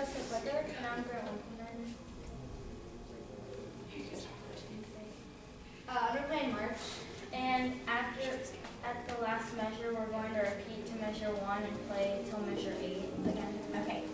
Jessica Flicker, and I'm. Uh, I'm gonna play March, and after, at the last measure, we're going to repeat to measure one and play till measure eight again. Okay.